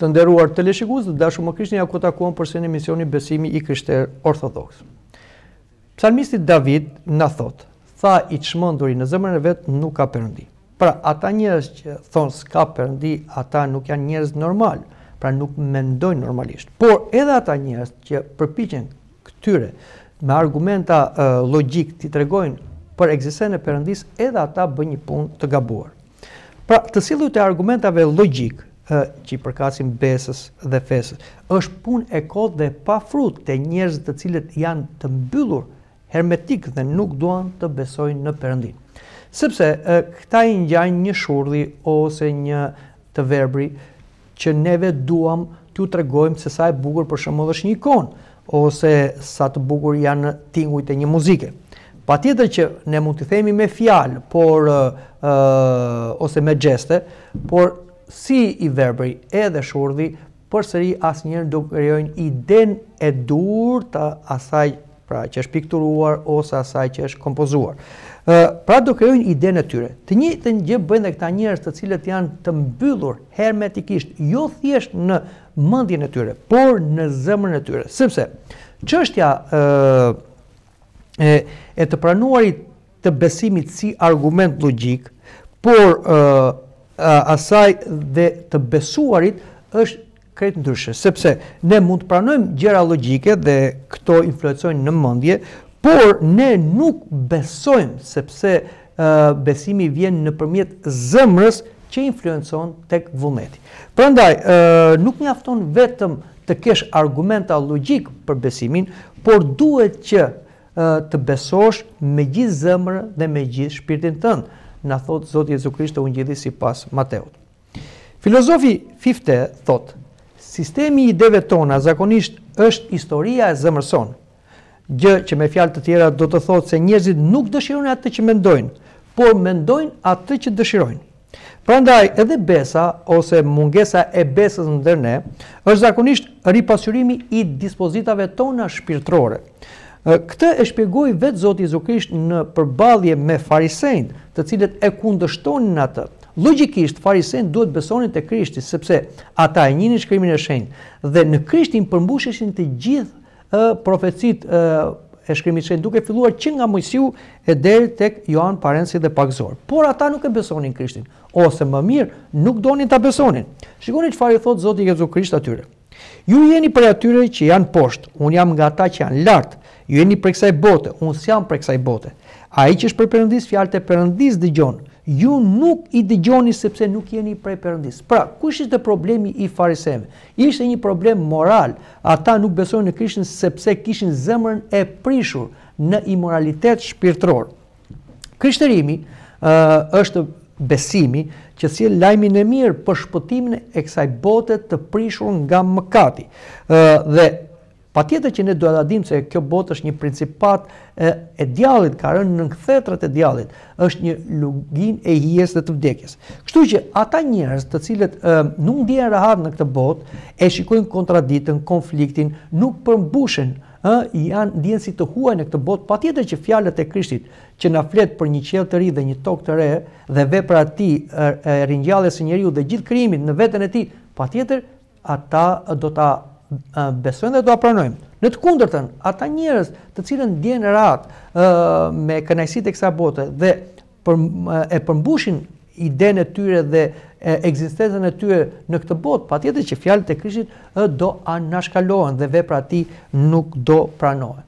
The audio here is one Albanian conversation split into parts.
Të nderuar teleshikues, të dashur më Krishtin, ku u takuam përsëri në emisionin Besimi i Krishterë Ortodoks. Psalmisti David na thotë, tha i çmenduri në zemrën e vet nuk ka perëndi. Pra ata njerëz që thonë s'ka perëndi, ata nuk janë njerëz normal, pra nuk mendojnë normalisht. Por edhe ata njerëz që përpiqen këtyre me argumenta logjikë t'i tregojnë për ekzistencën e perëndisë, edhe ata bëjnë një punë të gabuar. Pra, të sjellurit e argumentave logjikë, ë, që i përkasin besës dhe fesë, është punë e kotë dhe pa frut te njerëzit të cilët janë të mbyllur hermetik dhe nuk duan të besojnë në Perëndinë. Sepse, ë, këta i ngjajnë një shurdhi ose një të verbri që neve duam t'ju tregojmë se sa e bukur për shembull është një ikonë ose sa të bukur janë tingujt e një muzike. Patjetër që ne mund t'i themi me fjalë, por ë ose me gjeste, por si i verbri edhe shurdhi përsëri asnjëherë do krijojnë idenë e duhur të asaj pra që është pikturuar ose asaj që është kompozuar. Ë, pra do krijojnë idenë e tyre. Të njëjtën gjë bëjnë dhe këta njerëz të cilët janë të mbyllur hermetikisht, jo thjesht në mendjen e tyre, por në zemrën e tyre. Sepse çështja ë e e të pranuarit të besimit si argument logjik, por ë asaj dhe të besuarit është krejt ndryshe, sepse ne mund të pranojmë gjëra logjike dhe këto influencojnë në mendje, por ne nuk besojmë sepse besimi vjen nëpërmjet zemrës që influencon tek vullneti. Prandaj, nuk mjafton vetëm të kesh argumenta logjikë për besimin, por duhet që të besosh me gjithë zemrën dhe me gjithë shpirtin tënd, na thotë Zoti Jezu Krisht te Ungjilli sipas Mateut. Filozofi Fichte thotë, Sistemi i ideve tona zakonisht është historia e zemrës sonë, gjë që me fjalë të tjera do të thotë se njerëzit nuk dëshirojnë atë që mendojnë, por mendojnë atë që dëshirojnë. Prandaj edhe besa ose mungesa e besës ndër ne është zakonisht ripasqyrimi i dispozitave tona shpirtërore. Këtë e shpjegoi vetë Zoti Jezu Krisht në përballje me farisenjtë, të cilët e kundërshtonin atë. Logjikisht, farisenjtë duhet të besonin te Krishti, sepse ata e njihnin Shkrimin e Shenjtë dhe në Krishtin përmbusheshin të gjithë profecitë e Shkrimit të Shenjtë, duke filluar që nga Moisiu e deri tek Joan Pararendësi dhe Pagëzor. Por ata nuk e besonin Krishtin, ose më mirë, nuk donin ta besonin. Shikoni çfarë i thotë Zoti Jezu Krisht atyre. Ju jeni prej atyre që janë poshtë, unë jam nga ata që janë lart. Ju jeni prej kësaj bote, unë s'jam prej kësaj bote. Ai që është prej Perëndisë, fjalët e Perëndisë dëgjon. Ju nuk i dëgjoni sepse nuk jeni prej Perëndisë. Pra, kush ishte problemi i farisenjve? Ishte një problem moral. Ata nuk besonin në Krishtin sepse kishin zemrën e prishur në imoralitet shpirtëror. Krishterimi është besimi që sjell lajmin e mirë për shpëtimin e kësaj bote të prishur nga mëkati. Ë dhe patjetër që ne duhet ta dimë se kjo botë është një principat e, e djallit, ka rënë në kthetrat e djallit, është një luginë e hijes dhe të vdekjes. Kështu që ata njerëz të cilët e, nuk ndjehen rehat në këtë botë, e shikojnë kontraditën, konfliktin, nuk përmbushen Ë, janë ndihen si të huaj në këtë botë, patjetër që fjalët e Krishtit, që na flet për një qiell të ri dhe një tokë të re, dhe vepra e tij, e ringjalljes së njeriut dhe gjithë krijimit në veten e tij, patjetër ata do ta besojnë dhe do ta pranojnë. Në të kundërtën, ata njerëz, të cilët ndjehen rehat, ë, me kënaqësitë e kësaj bote dhe e përmbushin idenë e tyre dhe ekzistencën e tyre në këtë botë, patjetër që fjalët e Krishtit do anashkalohen dhe veprat e tij nuk do pranohen.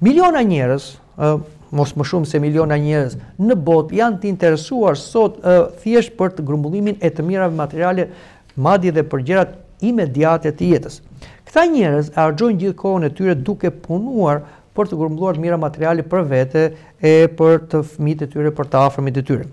Miliona njerëz, mos më shumë se miliona njerëz në botë janë të interesuar sot thjesht për grumbullimin e të mirave materiale, madje edhe për gjërat imediate të jetës. Këta njerëz e harxhojnë gjithë kohën e tyre duke punuar për të grumbulluar mira materiale për vete e për fëmijët e tyre, për të afërmit e tyre.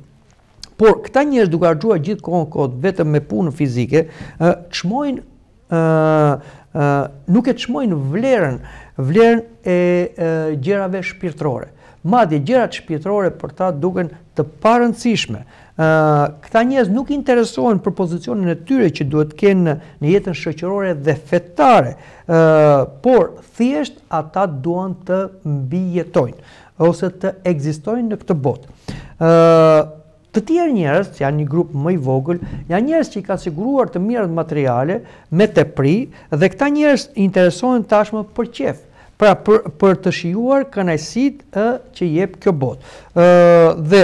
Por këta njerëz duke harxhuar gjithë kohën kot vetëm me punë fizike, ë çmojnë ë nuk e çmojnë vlerën, vlerën e, e gjërave shpirtërore. Madje gjërat shpirtërore për ta duken të parëndësishme. Këta njerëz nuk interesohen për pozicionin e tyre që duhet të kenë në jetën shoqërore dhe fetare, por thjesht ata duan të mbijetojnë ose të ekzistojnë në këtë botë. Të tjerë njerëz, që janë një grup më i vogël, janë njerëz që i kanë siguruar të mirat materiale me tepri dhe këta njerëz interesohen tashmë për qejf, pra për për të shijuar kënaqësitë që jep kjo botë. Dhe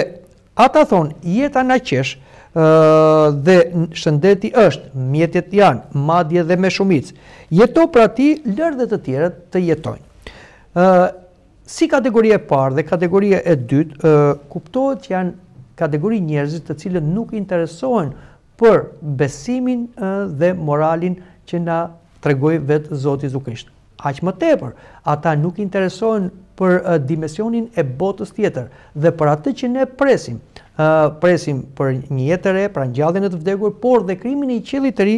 Ata thonë, jeta na qesh dhe shëndeti është, mjetet janë, madje dhe me shumicë. Jeto pra ti, lër dhe të tjerët të jetojnë. Si kategoria e parë dhe kategoria e dytë, kuptohet që janë kategori njerëzish të cilët nuk interesohen Për besimin dhe moralin që na tregoi vetë Zoti Jezu Krisht. Aq më tepër, ata nuk interesohen për dimensionin e botës tjetër dhe për atë që ne presim. Presim për një jetë të re, pra ngjalljen e të vdekurve, por dhe krijimin e një qielli të ri,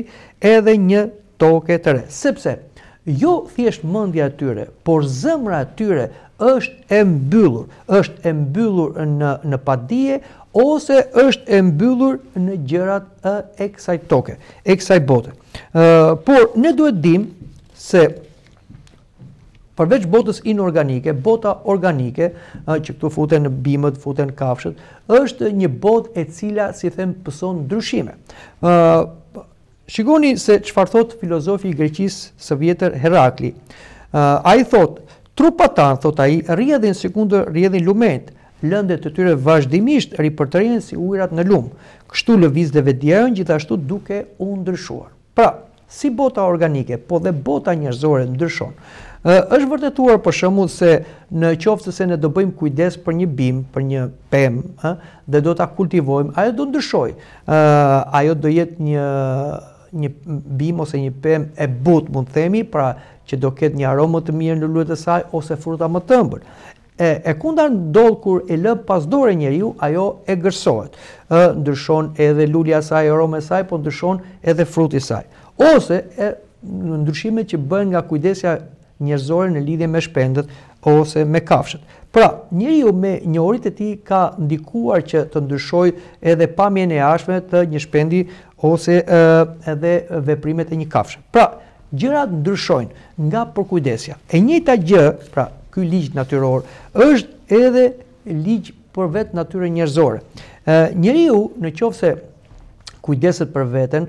edhe një Toke të re. Sepse, jo thjesht mendja e tyre, por zemra e tyre është e mbyllur, është e mbyllur në në padije ose është e mbyllur në gjërat e e kësaj toke, e kësaj bote. Ë, por ne duhet të dimë se përveç botës inorganike, bota organike, ë, që këtu futen bimët, futen kafshët, është një botë e cila, si them, pëson ndryshime. Ë, Shikoni se çfarë thotë filozofi i Greqisë së vjetër Herakli. Ai thotë, Trupat tanë, thotë ai, rrjedhin sikundër rrjedhin lumenjtë, lëndët e tyre vazhdimisht ripërtërihen si ujërat në lumë. Kështu lëviz dhe vetëdija jonë gjithashtu duke u ndryshuar. Pra, si bota organike, po dhe bota njerëzore ndryshon. Është vërtetuar për shembull se në qoftë se ne do bëjmë kujdes për një bimë, për një pemë, ë, dhe do ta kultivojmë, ajo do ndryshojë. Ajo do jetë një një bimë ose një pemë e butë, mund të themi, pra që do ketë një aromë më të mirë në lulet e saj ose fruta më të ëmbël. E, e kundërta ndodh kur e lë pas dore njeriu, ajo egërsohet. Ë ndryshon edhe lulja e saj, aroma e saj, po ndryshon edhe fruti i saj. Ose e ndryshimet që bëhen nga kujdesja njerëzore në lidhje me shpendët ose me kafshët. Pra, njeriu me njohuritë e tij ka ndikuar që të ndryshojë edhe pamjen e jashtme të një shpendi ose edhe veprimet e një kafshe. Pra, gjërat ndryshojnë nga përkujdesja. E njëjta gjë, pra ky ligj natyror, është edhe ligj për vetë natyrën njerëzore. Njeriu, në qoftë se kujdeset për veten,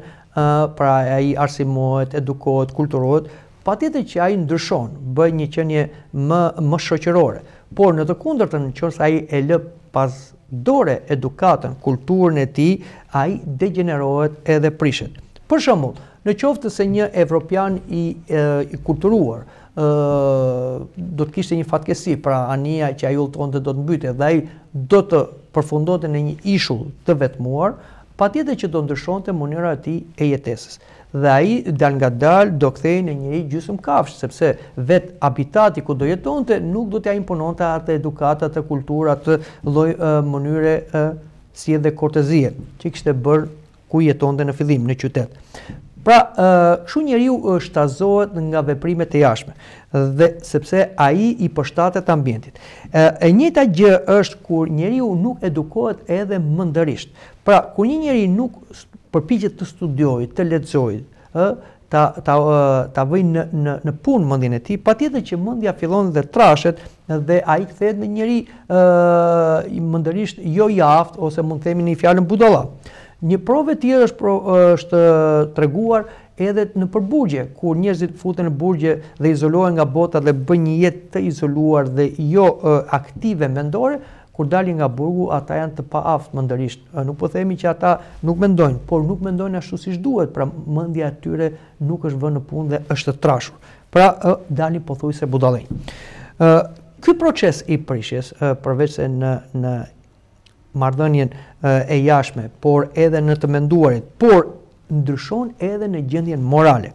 pra ai arsimohet, edukohet, kulturohet, Patjetër që ai ndryshon, bëhet një qenie më më shoqërore, por në të kundërtën në qoftë se ai e lë pas dore edukatën, kulturën e tij, ai degjenerohet edhe prishet. Për shembull, në qoftë se një evropian i i kulturuar ë do të kishte një fatkeqësi, pra anija që ai udhëtonte do të mbytej dhe ai do të përfundonte në një ishull të vetmuar, Patjetër që do ndryshonte mënyra e tij e jetesës. Dhe ai dalngadalë do kthehej në njeri gjysmëkafshë, sepse vetë habitati ku do jetonte nuk do t'ia impononte atë edukatë, atë kulturë, atë lloj mënyre sjellje dhe kortezie, që kishte bërë ku jetonte në fillim, në qytet. Pra, kështu njeriu shtazohet nga veprimet e jashtme, dhe sepse ai i përshtatet ambientit. E njëjta gjë është kur njeriu nuk edukohet edhe mëndërisht. Pra, kur një njeri nuk përpiqet të studiojë, të lexojë, ë, ta ta ta vëjë në në në punë mendjen e tij, patjetër që mendja fillon dhe trashet dhe ai kthehet në njeri ë i mendërisht jo i aftë ose mund të themi në fjalën budalla. Një provë e tjetër është pro, është treguar edhe nëpër burgje, kur njerëzit futen në burgje dhe izolohen nga bota dhe bëjnë një jetë të izoluar dhe jo aktive mendore, Kur dalin nga burgu, ata janë të paaftë mendërisht. Nuk po themi që ata nuk mendojnë, por nuk mendojnë ashtu siç duhet, pra mendja e tyre nuk është vënë në punë dhe është e trashur. Pra, dalin pothuajse budallenj. Ky proces i prishjes, përveçse në në marrëdhënien e jashtme, por edhe në të menduarit, por ndryshon edhe në gjendjen morale.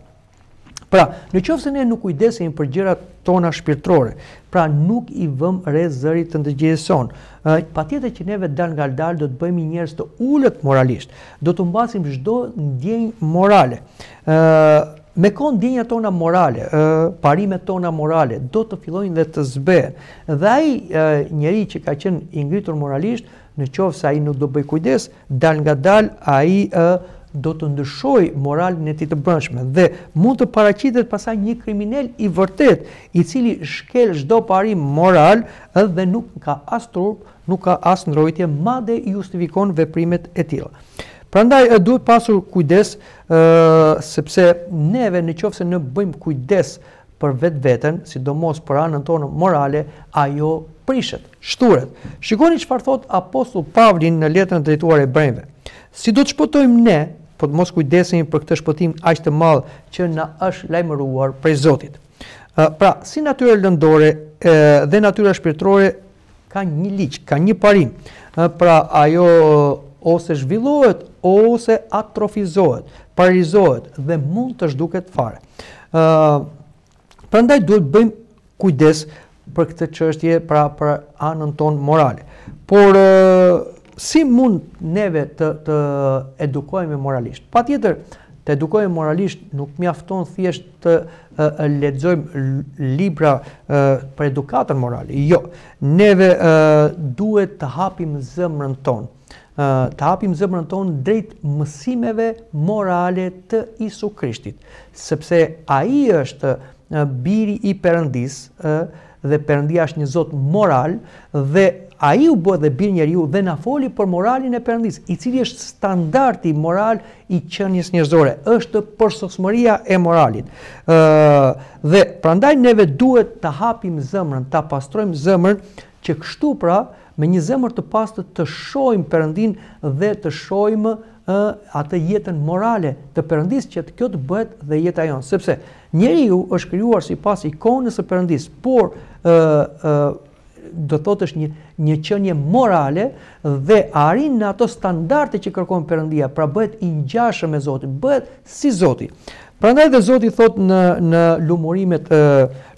Pra, në qoftë se ne nuk kujdesemi për gjërat tona shpirtërore, pra nuk i vëmë re zërit të ndërgjegjes sonë, ë, patjetër që neve dalëngadalë do të bëhemi njerëz të ulët moralisht, do të humbasim çdo ndjenjë morale. Ë, me kohë ndjenjat tona morale, ë, parimet tona morale do të fillojnë dhe të zbehen. Dhe ai njeri që ka qenë i ngritur moralisht, në qoftë se ai nuk do bëjë kujdes, Dalëngadalë ai ë do të ndryshojë moralin e tij të brendshme dhe mund të paraqitet pastaj një kriminel i vërtetë, i cili shkel çdo parim moral ë dhe nuk ka as turp, nuk ka as ndrojtje, madje i justifikon veprimet e tilla. Prandaj ë duhet pasur kujdes ë sepse neve në qoftë se ne bëjmë kujdes për vetveten, sidomos për anën tonë morale, ajo prishet, shthuret. Shikoni çfarë thotë apostull Pavli në letrën e drejtuar Hebrenjve, Si do të shpëtojmë ne, po të mos kujdesemi për këtë shpëtim aq të madh që na është lajmëruar prej Zotit? Pra, si natyra lëndore dhe natyra shpirtërore Ka një ligj, ka një parim. Pra ajo ose zhvillohet ose atrofizohet, paralizohet dhe mund të zhduket fare. Ë prandaj duhet të bëjmë kujdes për këtë çështje, pra për anën tonë morale. Por si mund neve të të edukohemi moralisht? Patjetër, të edukohemi moralisht nuk mjafton thjesht të lexojmë libra për edukatën morale. Jo, neve duhet të hapim zemrën tonë. Të hapim zemrën tonë drejt mësimeve morale të Jisu Krishtit. Sepse ai është biri i Perëndisë, dhe Perëndia është një Zot moral dhe Ai u bë dhe bir njeriu dhe na foli për moralin e Perëndisë, i cili është standardi moral i qenies njerëzore, është përsosmëria e moralit. Ë dhe prandaj neve duhet ta hapim zemrën, ta pastrojmë zemrën që kështu pra me një zemër të pastër të shohim Perëndinë dhe të shohim ë atë jetën morale të Perëndisë që kjo të bëhet dhe jeta jonë, sepse Njeriu është krijuar sipas ikonës së Perëndisë, por ë ë do të thotë është një një qenie morale dhe arrin në ato standarde që kërkon Perëndia, pra bëhet i ngjashëm me Zotin, bëhet si Zoti. Prandaj dhe Zoti thotë në në lumurimet ë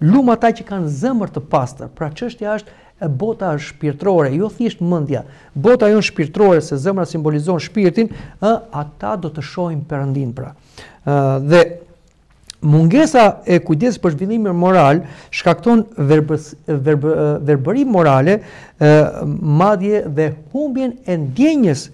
lum ata që kanë zemër të pastër. Pra çështja është ë bota ë shpirtërore, jo thjesht mendja. Bota jonë shpirtërore se zemra simbolizon shpirtin, ë ata do të shohin Perëndinë pra. Ë dhe Mungesa e kujdesit për zhvillimin moral shkakton verbëri morale, madje dhe humbjen e ndjenjës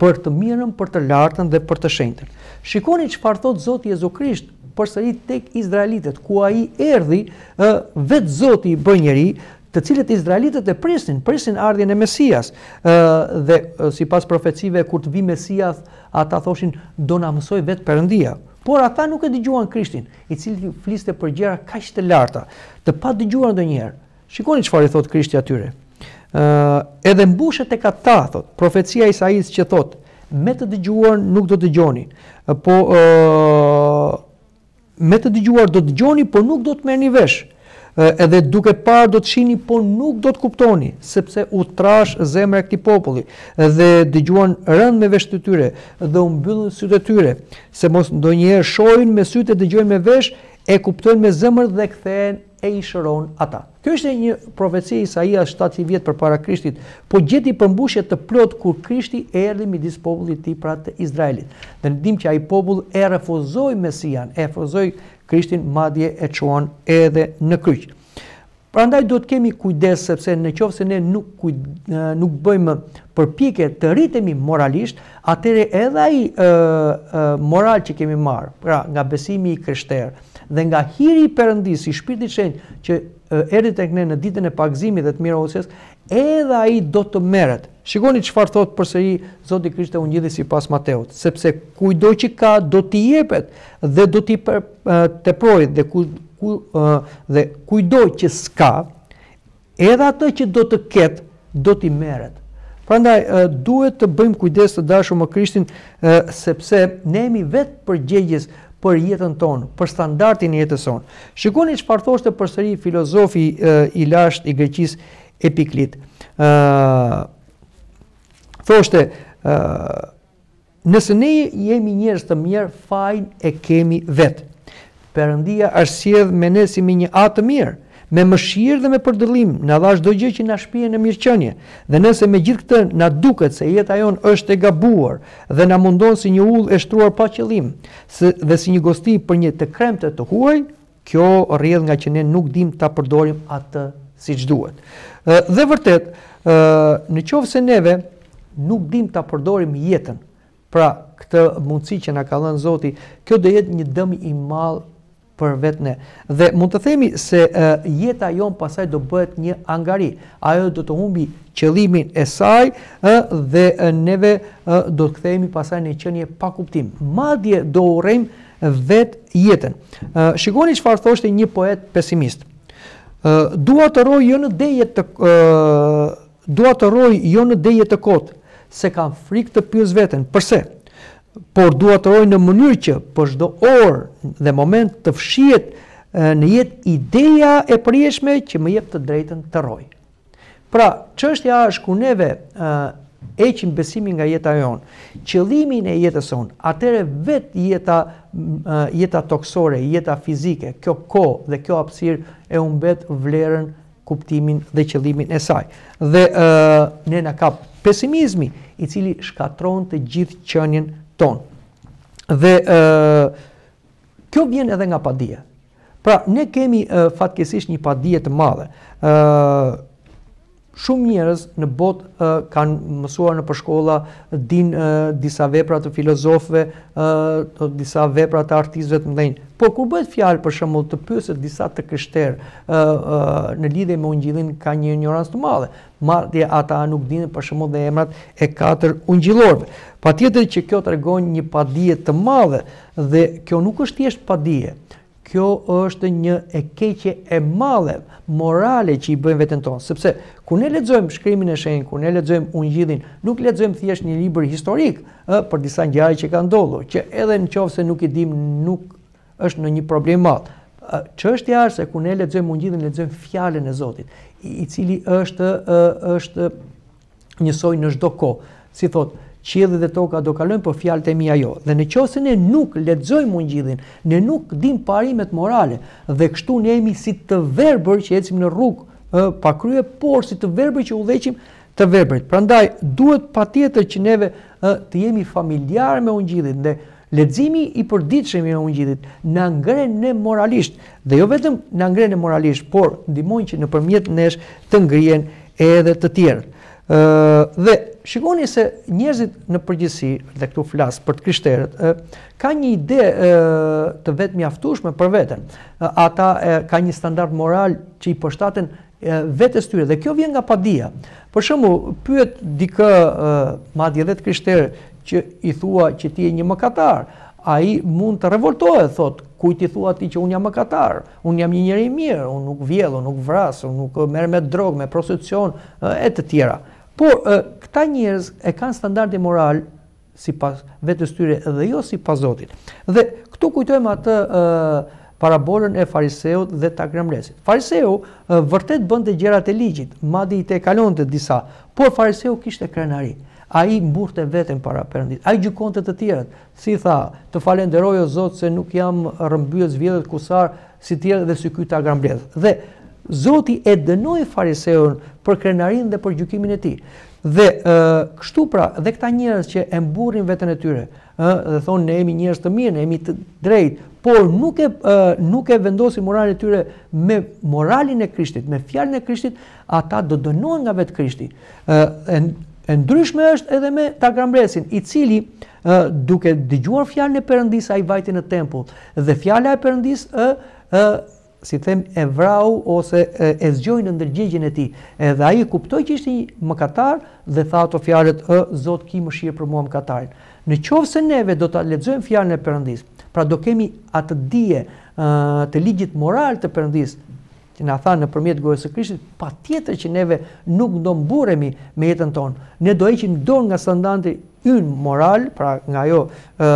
për të mirën, për të lartën dhe për të shenjtën. Shikoni çfarë thotë Zoti Jezu Krisht përsëri tek izraelitët, ku ai erdhi, ë vetë Zoti i bërë njeri, të cilët izraelitët e prisnin, prisnin ardhjen e Mesias. ë dhe sipas profecive kur të vijë Mesia, ata thoshin do na mësojë vetë Perëndia. Por ata nuk e dëgjuan Krishtin, i cili fliste për gjëra kaq të larta, të padëgjuar ndonjëherë. Shikoni çfarë i thotë Krishti atyre. Ë, edhe mbushet tek ata, thotë, profecia e Isaisë që thotë, me të dëgjuar nuk do të dëgjoni. Po ë, me të dëgjuar do të dëgjoni, por nuk do të merrni vesh. Edhe duke parë do të shihni po nuk do të kuptoni, sepse u trash zemra e këtij populli dhe dëgjuan rëndë me veshët e tyre dhe u mbyllën sytë e tyre, se mos ndonjëherë shohin me sytë e dëgjojnë me vesh e kuptojnë me zemër dhe kthehen e i shëron ata. Kjo ishte një profeci e Isaias shtatëqind vjet përpara Krishtit, po gjeti përmbushje të plotë kur Krishti erdhi midis popullit të tij pra të Izraelit. Dhe ne dimë që ai popull e refuzoi Mesian, e refuzoi Krishtin madje e çuan edhe në kryq. Prandaj duhet të kemi kujdes sepse në qoftë se ne nuk kujd, nuk bëjmë përpjekje të rritemi moralisht, atëherë edhe ai moral që kemi marrë, pra nga besimi i krishterë dhe nga hiri i Perëndisë, i Shpirtit Shenjtë që erdhi tek ne në ditën e pagëzimit dhe të mirosjes, edhe ai do të merret. Shikoni çfarë thotë përsëri Zoti Krisht te Ungjilli sipas Mateut, sepse kujtdo që ka do t'i jepet dhe do t'i teprojë dhe ku ku dhe kujtdo që s'ka, edhe atë që do të ketë do t'i merret. Prandaj duhet të bëjmë kujdes të dashur më Krishtin sepse ne jemi vetë përgjegjës për jetën tonë, për standardin e jetës sonë. Shikoni çfarë thoshte përsëri filozofi i lashtë i Greqisë Epiktit. Ëh thoshte Nëse ne jemi njerëz të mjerë fajin e kemi vet. Perëndia është sjellë me ne si me një atë të mirë, me mëshirë dhe me përdëllim na dha çdo gjë që na shpie në mirëqënie. Dhe nëse me gjithë këtë na duket se jeta jonë është e gabuar dhe na mundon si një udhë e shtruar pa qëllim, dhe si një gosti për një të kremte të huaj, Kjo rrjedh ngaqë ne nuk dimë ta përdorim atë siç duhet. Dhe vërtet, në qoftë se neve nuk dimë ta përdorim jetën, pra këtë mundësi që na ka dhënë Zoti, kjo do jetë një dëm i madh për vetë ne. Dhe mund të themi se jeta jonë pastaj do bëhet një angari. Ajo do të humbi qëllimin e saj dhe neve do të kthehemi pastaj në qenie pa kuptim. Madje do urrejmë vetë jetën. Shikoni çfarë thoshte një poet pesimist. Dua të rroj jo në deje të dua të rroj jo në deje të kotë, se kam frikë të pyes veten, përse? Por dua të rroj në mënyrë që për çdo orë dhe moment të fshihet në jetë ideja e përjetshme që më jep të drejtën të rroj. Pra, çështja është kur neve heqim besimin nga jeta jonë, qëllimin e jetës sonë, atëherë vetë jeta jeta tokësore, jeta fizike, kjo kohë dhe kjo hapësirë e humbet vlerën, kuptimin dhe qëllimin e saj. Dhe ë ne na kap pesimizmi, i cili shkatërron të gjithë qenien tonë. Dhe ë kjo vjen edhe nga padija. Pra, ne kemi fatkeqësisht një padije të madhe. ë Shumë njerëz në botë kanë mësuar nëpër shkolla, dinë disa vepra të filozofëve, ë disa vepra të artistëve të mëdhenj. Po kur bëhet fjalë për shembull të pyesësh disa të krishterë, ë në lidhje me ungjillin ka një injorancë të madhe. Madje ata nuk dinë për shembull dhe emrat e katër ungjillorëve. Patjetër që kjo tregon një padije të madhe dhe kjo nuk është thjesht padije. Kjo është një e keqe e madhe morale që i bëjmë veten tonë, sepse kur ne lexojmë Shkrimin e Shenjtë, kur ne lexojmë Ungjillin, nuk lexojmë thjesht një libër historik, ë, për disa ngjarje që kanë ndodhur, që edhe në qoftë se nuk i dimë, nuk Është në një problem të madh. Çështja është se kur ne lexojmë ungjillin, lexojmë fjalën e Zotit, i cili është është njësoj në çdo kohë. Si thotë, qielli dhe toka do kalojnë, por fjalët e mia jo. Dhe në qoftë se ne nuk lexojmë ungjillin, ne nuk dim parimet morale dhe kështu ne jemi si të verbër që ecim në rrugë ë pa krye, por si të verbër që udhëheqim të verbrit. Prandaj duhet patjetër që neve ë të jemi familjar me ungjillin dhe Leximi i përditshëm i ungjillit na ngre ne moralisht dhe jo vetëm na ngre ne moralisht, por ndihmon që nëpërmjet nesh të ngrihen edhe të tjerët. Ë dhe shikoni se njerëzit në përgjithësi, dhe këtu flas për të krishterët, ë kanë një ide ë të vetëmjaftueshme për veten. Ata kanë një standard moral që i përshtaten vetes tyre dhe kjo vjen nga padija. Për shembull, pyet dikë, madje edhe të krishterë, që i thua që ti je një mëkatar. Ai mund të revoltohet, thotë, kujt i thua ti që unë jam mëkatar? Unë jam një njeri i mirë, unë nuk vjedh, unë nuk vras, unë nuk merrem me drogë, me prostitucion e të tjera. Por këta njerëz e kanë standardin moral sipas vetes tyre dhe jo sipas Zotit. Dhe këtu kujtojmë atë parabolën e fariseut dhe tagrambledhësit. Fariseu vërtet bënte gjërat e ligjit, madje i tejkalonte disa, por fariseu kishte krenari. Ai mburrte veten para Perëndisë. Ai gjykonte të tjerët. Si tha, të falenderoj o Zot se nuk jam rrëmbyes vjedhës kusar si të tjerët dhe si ky tagrambledhës. Dhe Zoti e dënoi fariseun për krenarinë dhe për gjykimin e tij. Dhe, ë, kështu pra, dhe këta njerëz që e mburrin veten e tyre, ë, dhe thonë ne jemi njerëz të mirë, ne jemi të drejtë, por nuk e ë, nuk e vendosin moralin e tyre me moralin e Krishtit, me fjalën e Krishtit, ata do dënohen nga vetë Krishti. ë e, e ndryshme është edhe me tagrambledhësin, i cili ë, duke dëgjuar fjalën e Perëndisë ai vajti në tempull dhe fjala e Perëndisë ë, ë si them e vrau ose e zgjoi në ndërgjegjen e tij edhe ai e kuptoi që ishte një mëkatar dhe tha ato fjalët ë Zot ki mëshirë për mua mëkatarin në qoftë se neve do ta lexojmë fjalën e Perëndisë pra do kemi atë dije të ligjit moral të Perëndisë që na tha nëpërmjet gojës së Krishtit patjetër që neve nuk do mburremi me jetën tonë ne do heqim dorë nga standardi ynë moral pra nga ajo ë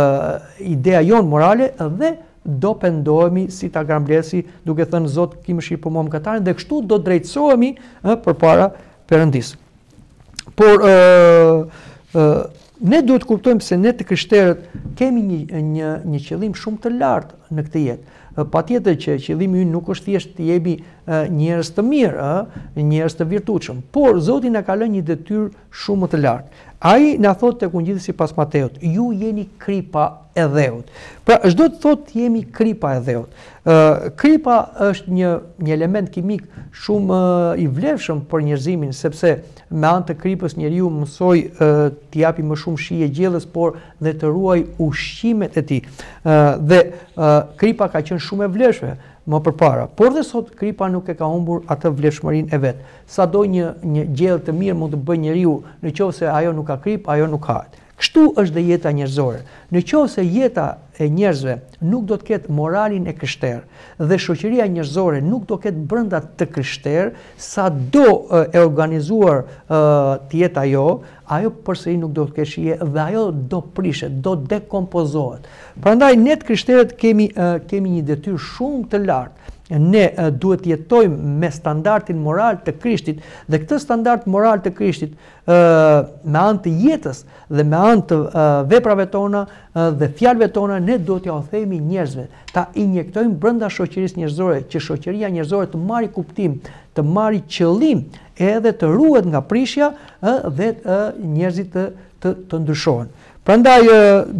ideja jonë morale dhe do pendohemi si tagrambledhësi duke thënë Zot ki mëshirë për mua mëkatarin dhe kështu do drejtësohemi ë përpara Perëndisë. Por ë ë ne duhet të kuptojmë se ne të krishterët kemi një një një qëllim shumë të lartë në këtë jetë. Patjetër që qëllimi ynë nuk është thjesht të jemi njerëz të mirë, ë, njerëz të virtytshëm, por Zoti na ka lënë një detyrë Shumë më të lartë. Ai na thotë tek Ungjilli sipas Mateut, ju jeni kripa e dheut. Pra, ç'do të thotë të jemi kripa e dheut. Ë kripa është një një element kimik shumë i vlefshëm për njerëzimin, sepse me anë të kripës njeriu mësoi të japi më shumë shije gjellës, por dhe të ruajë ushqimet e tij. Ë dhe ë kripa ka qenë shumë e vlefshme më përpara, por dhe sot kripa nuk e ka humbur atë vlefshmërinë e vet. Sado një një gjellë të mirë mund të bëjë njeriu, në qoftë se ajo nuk ka kripë, ajo nuk hahet. Kështu është dhe jeta njerëzore. Në qoftë se jeta e njerëzve nuk do të ketë moralin e krishterë dhe shoqëria njerëzore nuk do ketë brenda të krishterë, sado e organizuar të jetë ajo, ajo përsëri nuk do të ketë shije dhe ajo do prishet, do dekompozohet. Prandaj ne të krishterët kemi kemi një detyrë shumë të lartë Ne duhet të jetojmë me standardin moral të Krishtit dhe këtë standard moral të Krishtit me anë të jetës dhe me anë të veprave tona dhe fjalëve tona ne duhet t'ia themi njerëzve, ta injektojmë brenda shoqërisë njerëzore, që shoqëria njerëzore të marrë kuptim, të marrë qëllim, edhe të ruhet nga prishja dhe njerëzit të të, të ndryshohen. Prandaj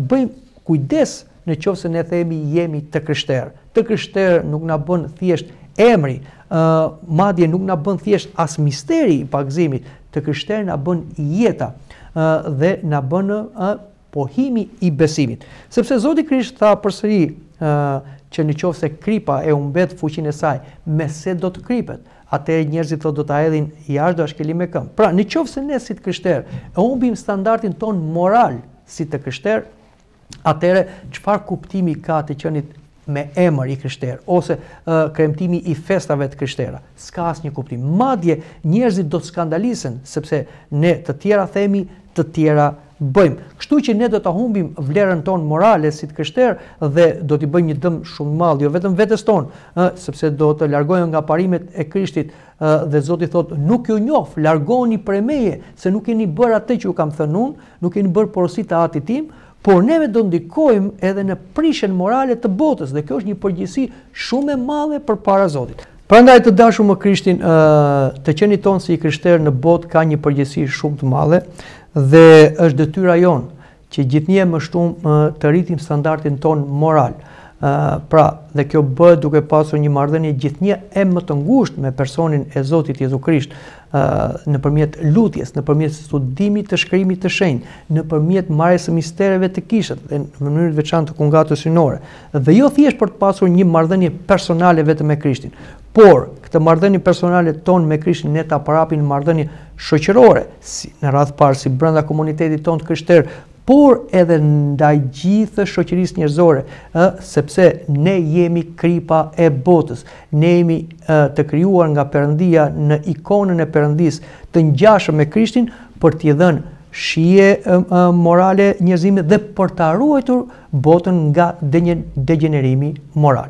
bëjmë kujdes Në qoftë se ne themi jemi të krishterë, të krishterë nuk na bën thjesht emri, ë madje nuk na bën thjesht as misteri i pagëzimit, të krishterë na bën jeta, ë dhe na bën ë pohimi i besimit. Sepse Zoti Krisht tha përsëri ë që në qoftë se kripa e humbet fuqinë e saj, me se do të kripet? Atëherë njerëzit thotë do ta hedhin jashtë, do ta shkelin me këmbë. Pra, në qoftë se ne si të krishterë e humbim standardin tonë moral si të krishterë, Atëherë, çfarë kuptimi ka të qenit me emër i krishterë, ose kremtimi i festave të krishtera? S'ka asnjë kuptim. Madje, njerëzit do të skandalisen, sepse ne të tjera themi, të tjera bëjmë. Kështu që ne do ta humbim vlerën tonë morale si të krishterë dhe do t'i bëjmë një dëm shumë të madh, jo vetëm vetes tonë, ë, sepse do të largohemi nga parimet e Krishtit, ë, dhe Zoti thotë, Nuk ju njoh, largohuni prej meje, se nuk keni bërë atë që ju kam thënë unë, Nuk keni bërë porositë e Atit tim, por neve do ndikojmë edhe në prishjen morale të botës dhe kjo është një përgjegjësi shumë e madhe përpara Zotit. Prandaj të dashur më Krishtin, të qenit tonë si i krishterë në botë ka një përgjegjësi shumë të madhe dhe është detyra jonë që gjithnjë e më shumë të rritim standardin tonë moral. Pra, dhe kjo bëhet duke pasur një marrëdhënie gjithnjë e më të ngushtë me personin e Zotit Jezu Krisht nëpërmjet lutjes, nëpërmjet studimit të Shkrimit të Shenjtë, nëpërmjet marrjes së mistereve të Kishës dhe në mënyrë të veçantë të kungatës hyjnore. Dhe jo thjesht për të pasur një marrëdhënie personale vetëm me Krishtin, por këtë marrëdhënie personale tonë me Krishtin ne ta përhapim në marrëdhënie shoqërore, si në radhë të parë si brenda komunitetit tonë të krishterë, por edhe ndaj gjithë shoqërisë njerëzore, ë, sepse ne jemi kripa e botës, ne jemi, ë, të krijuar nga Perëndia në ikonën e Perëndisë, të ngjashëm me Krishtin, për t'i dhënë shije, ë, ë, morale njerëzimit dhe për ta ruajtur botën nga degjenerimi moral.